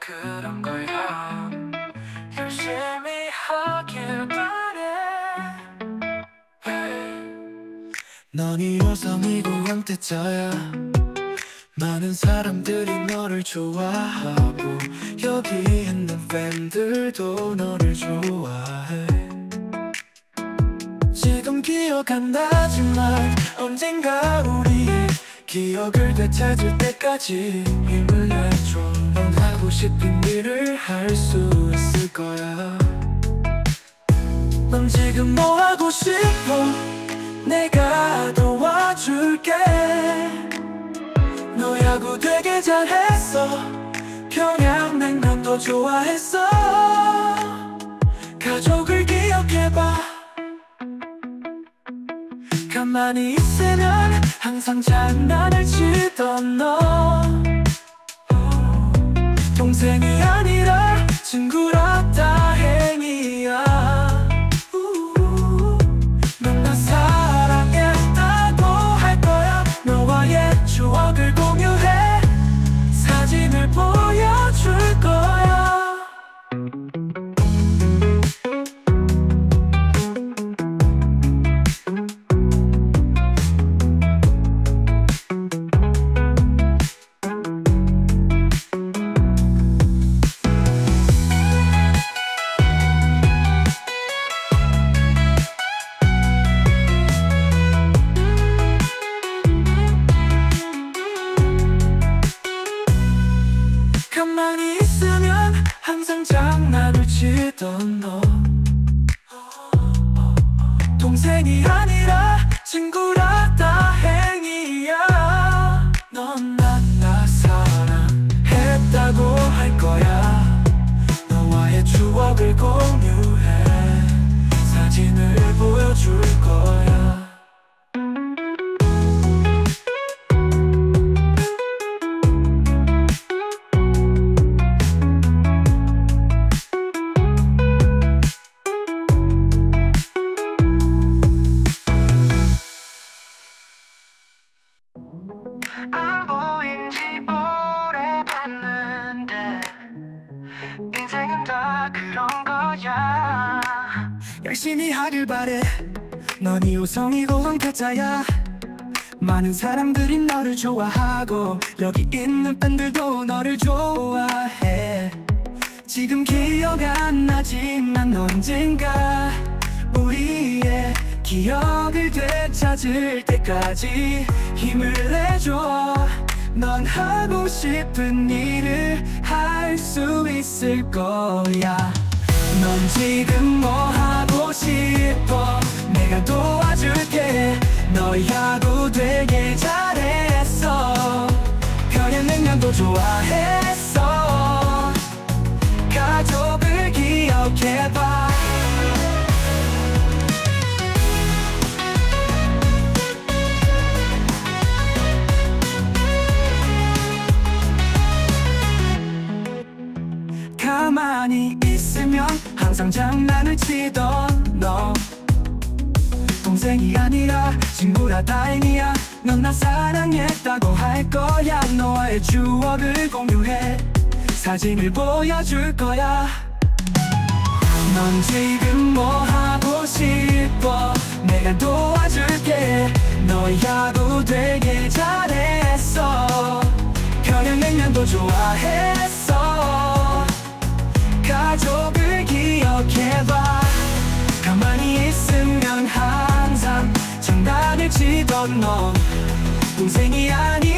그런 거야 열심히 하길 바래 넌 이호성이고 왕태자야. 많은 사람들이 너를 좋아하고 여기 있는 팬들도 너를 좋아해. 지금 기억 안 나지만 언젠가 우리의 기억을 되찾을 때까지 힘을 내줘 넌 하고 싶은 일을 할 수 있을 거야. 넌 지금 뭐 하고 싶어? 내가 도와줄게. 너 야구 되게 잘했어. 평양냉면도 좋아했어. 가족을 기억해봐 가만히 있으면 항상 장난을 치던 너. 동생이 장난을 치던 너. 동생이 아니라 친구라 안 보인 지 오래 봤는데 인생은 다 그런 거야. 열심히 하길 바래. 넌 이호성이고 황태자야. 많은 사람들이 너를 좋아하고 여기 있는 팬들도 너를 좋아해. 지금 기억 안 나지만 언젠가 기억을 되찾을 때까지 힘을 내줘. 넌 하고 싶은 일을 할 수 있을 거야. 넌 지금 뭐 하고 싶어? 내가 도와줄게. 너 야구 되 가만히 있으면 항상 장난을 치던 너. 동생이 아니라 친구라 다행이야. 넌 나 사랑했다고 할 거야. 너와의 추억을 공유해. 사진을 보여줄 거야. 넌 지금 뭐 하고 싶어? 내가 도와줄게. 너 야구 되게 잘했어. 평양냉면도 좋아했 너 동생이 아니